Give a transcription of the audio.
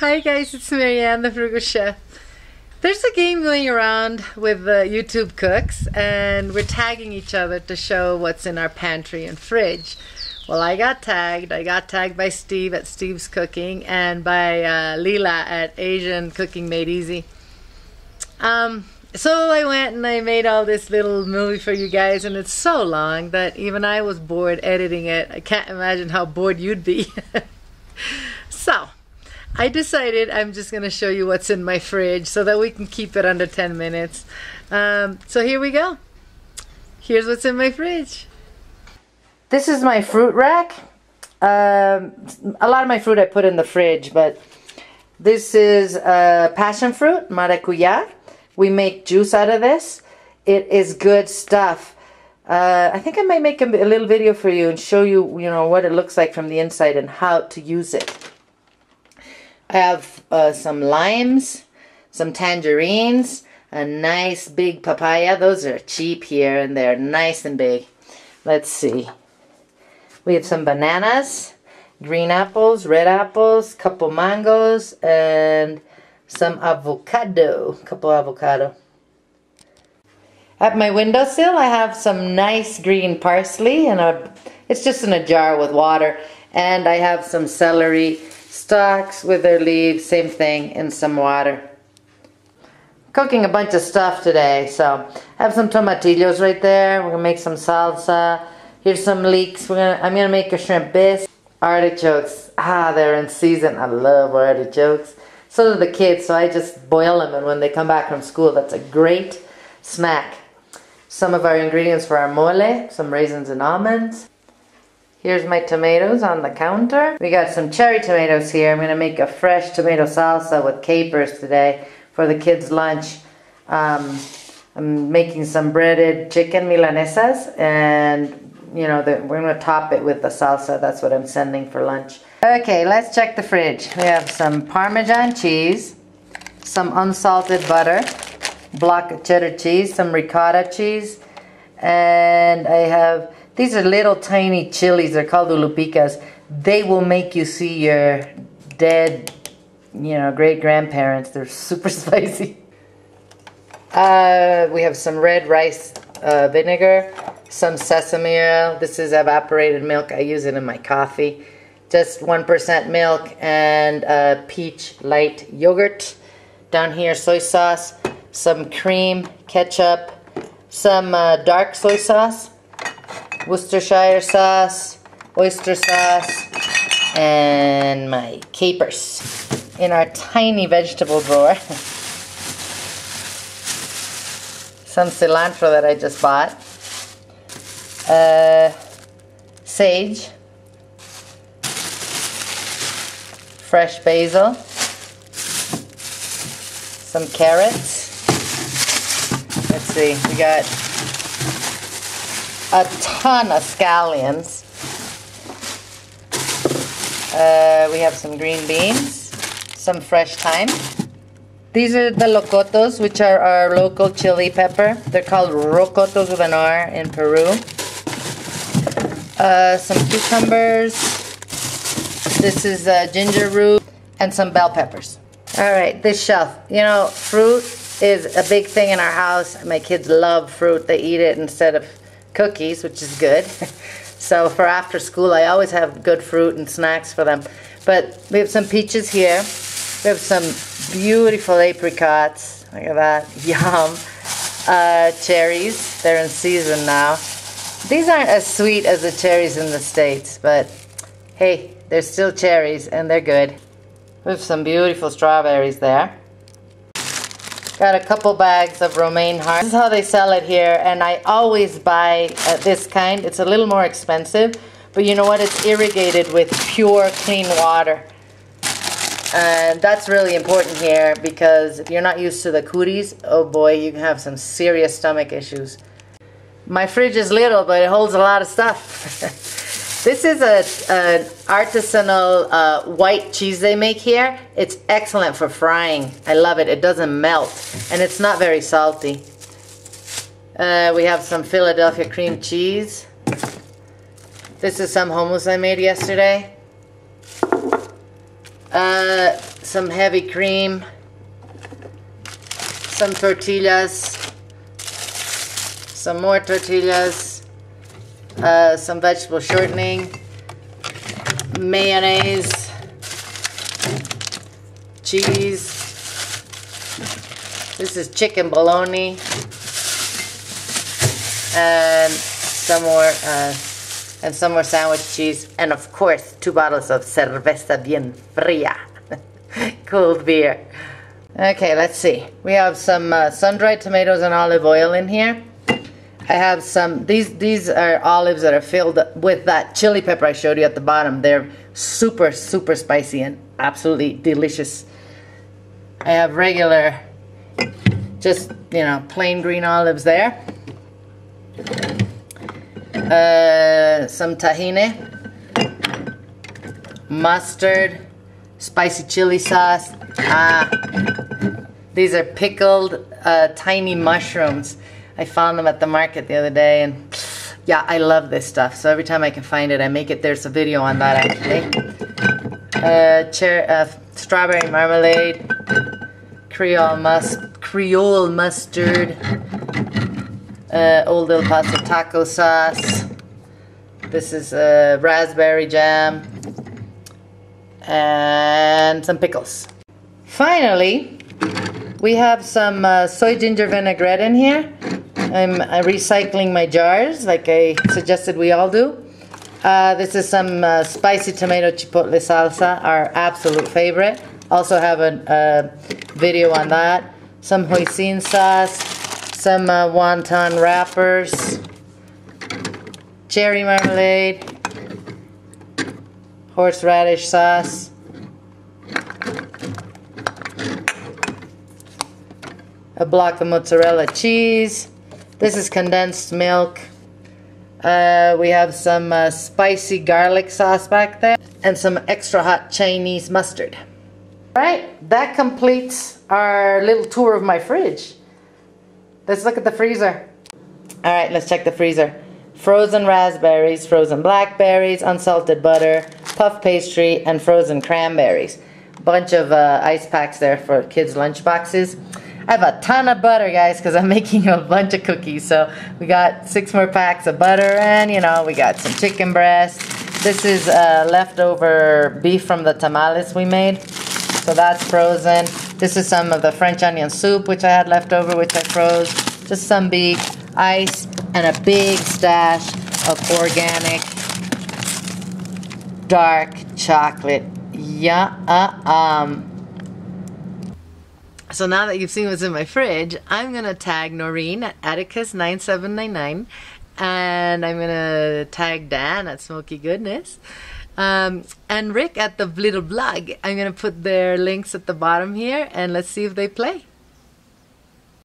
Hi guys, it's Mary Ann, the Frugal Chef. There's a game going around with uh, YouTube cooks, and we're tagging each other to show what's in our pantry and fridge. Well, I got tagged. I got tagged by Steve at Steve's Cooking and by uh, Leela at Asian Cooking Made Easy. Um, so I went and I made all this little movie for you guys, and it's so long that even I was bored editing it. I can't imagine how bored you'd be. so I decided I'm just going to show you what's in my fridge so that we can keep it under 10 minutes. Um, so here we go. Here's what's in my fridge. This is my fruit rack. Um, a lot of my fruit I put in the fridge, but this is uh, passion fruit, maracuya. We make juice out of this. It is good stuff. Uh, I think I might make a, a little video for you and show you, you know, what it looks like from the inside and how to use it. I have uh, some limes, some tangerines, a nice big papaya. Those are cheap here and they're nice and big. Let's see. We have some bananas, green apples, red apples, couple mangoes, and some avocado, couple avocado. At my windowsill, I have some nice green parsley, and it's just in a jar with water. And I have some celery stalks with their leaves, same thing, in some water. Cooking a bunch of stuff today, so I have some tomatillos right there. We're gonna make some salsa. Here's some leeks. We're gonna. I'm gonna make a shrimp bisque. Artichokes. Ah, they're in season. I love artichokes. So do the kids. So I just boil them, and when they come back from school, that's a great snack. Some of our ingredients for our mole. Some raisins and almonds. Here's my tomatoes on the counter. We got some cherry tomatoes here. I'm gonna make a fresh tomato salsa with capers today for the kids' lunch. Um, I'm making some breaded chicken milanesas and you know, the, we're to top it with the salsa. That's what I'm sending for lunch. Okay, let's check the fridge. We have some Parmesan cheese, some unsalted butter, block of cheddar cheese, some ricotta cheese, and I have, these are little tiny chilies. They're called ulupicas. They will make you see your dead, you know, great-grandparents. They're super spicy. Uh, we have some red rice uh, vinegar, some sesame oil. This is evaporated milk. I use it in my coffee. Just 1% milk and uh, peach light yogurt. Down here, soy sauce, some cream, ketchup, some uh, dark soy sauce, Worcestershire sauce, oyster sauce, and my capers in our tiny vegetable drawer. some cilantro that I just bought, uh, sage, fresh basil, some carrots. Let's see, we got a ton of scallions. Uh, we have some green beans, some fresh thyme. These are the locotos, which are our local chili pepper. They're called rocotos with an R in Peru. Uh, some cucumbers. This is uh, ginger root and some bell peppers. All right, this shelf. You know, fruit is a big thing in our house. My kids love fruit. They eat it instead of cookies, which is good. so for after school, I always have good fruit and snacks for them. But we have some peaches here. We have some beautiful apricots. Look at that. Yum. Uh, cherries. They're in season now. These aren't as sweet as the cherries in the States, but hey, they're still cherries and they're good. We have some beautiful strawberries there. Got a couple bags of romaine heart. This is how they sell it here, and I always buy uh, this kind. It's a little more expensive, but you know what? It's irrigated with pure, clean water. And that's really important here because if you're not used to the cooties, oh boy, you can have some serious stomach issues. My fridge is little, but it holds a lot of stuff. this is a, an artisanal uh, white cheese they make here. It's excellent for frying. I love it. It doesn't melt, and it's not very salty. Uh, we have some Philadelphia cream cheese. This is some hummus I made yesterday. Uh, some heavy cream, some tortillas, some more tortillas, uh, some vegetable shortening, mayonnaise, cheese. This is chicken bologna, and some more, uh, and some more sandwich cheese, and of course, two bottles of cerveza bien fría, cold beer. Okay, let's see. We have some uh, sun-dried tomatoes and olive oil in here. I have some, these, these are olives that are filled with that chili pepper I showed you at the bottom. They're super, super spicy and absolutely delicious. I have regular, just, you know, plain green olives there. Uh, some tahini, mustard, spicy chili sauce. Ah, these are pickled uh, tiny mushrooms. I found them at the market the other day and yeah, I love this stuff. So every time I can find it, I make it. There's a video on that actually. Uh, cher uh, strawberry marmalade, Creole mus Creole mustard, uh, Old El Paso taco sauce. This is uh, raspberry jam and some pickles. Finally, we have some uh, soy ginger vinaigrette in here. I'm uh, recycling my jars like I suggested we all do. Uh, this is some uh, spicy tomato chipotle salsa, our absolute favorite. Also have a, a video on that. Some hoisin sauce, some uh, wonton wrappers, cherry marmalade, horseradish sauce, a block of mozzarella cheese. This is condensed milk. Uh, we have some uh, spicy garlic sauce back there and some extra hot Chinese mustard. All right, that completes our little tour of my fridge. Let's look at the freezer. All right, let's check the freezer. Frozen raspberries, frozen blackberries, unsalted butter, puff pastry, and frozen cranberries. Bunch of uh, ice packs there for kids' lunch boxes. I have a ton of butter, guys, because I'm making a bunch of cookies. So we got six more packs of butter, and you know, we got some chicken breast. This is uh, leftover beef from the tamales we made. So that's frozen. This is some of the French onion soup, which I had left over, which I froze. Just some beef, ice, and a big stash of organic dark chocolate. Yeah, uh, um. So now that you've seen what's in my fridge, I'm to tag Noreen at Atticus9799 and I'm to tag Dan at Smokey Goodness. Um, and Rick at the Vittle Vlog. I'm to put their links at the bottom here and let's see if they play.